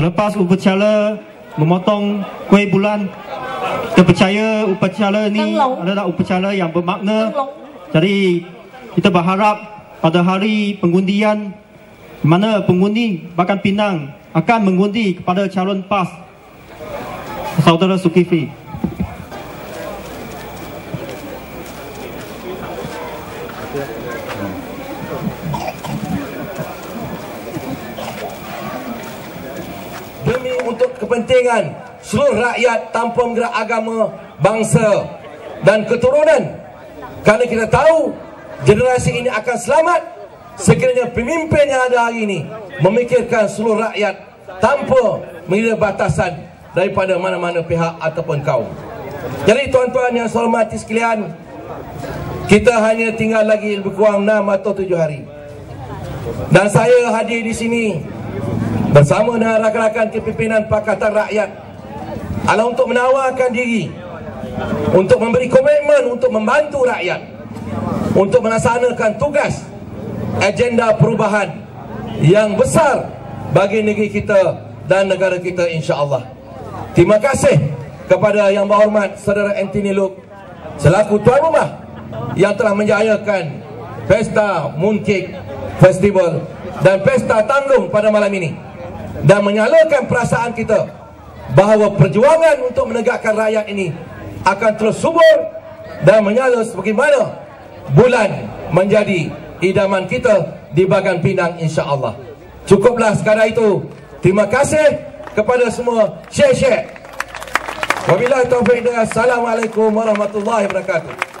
Selepas upacara memotong kuih bulan, kita percaya upacara ni adalah upacara yang bermakna. Jadi kita berharap pada hari pengundian mana pengundi Bakan Pinang akan mengundi kepada calon PAS Saudara Sukifi. demi untuk kepentingan seluruh rakyat tanpa menggerak agama, bangsa dan keturunan. Kerana kita tahu generasi ini akan selamat sekiranya pemimpin yang ada hari ini memikirkan seluruh rakyat tanpa mengira batasan daripada mana-mana pihak ataupun kaum. Jadi tuan-tuan yang hormati sekalian, kita hanya tinggal lagi lebih kurang 6 atau 7 hari. Dan saya hadir di sini bersama dengan rakan-rakan kepimpinan Pakatan Rakyat. Adalah untuk menawarkan diri. Untuk memberi komitmen untuk membantu rakyat. Untuk melaksanakan tugas agenda perubahan yang besar bagi negeri kita dan negara kita insya-Allah. Terima kasih kepada yang berhormat saudara Anthony Luke selaku tuan rumah yang telah menjayakan Pesta Mooncake Festival dan Pesta Tanggung pada malam ini dan menyalakan perasaan kita bahawa perjuangan untuk menegakkan rakyat ini akan terus subur dan menyala sebagaimana bulan menjadi idaman kita di bagan Pinang insya-Allah. Cukuplah sekadar itu. Terima kasih kepada semua syekh-syekh. Wabillahi taufiq assalamualaikum warahmatullahi wabarakatuh.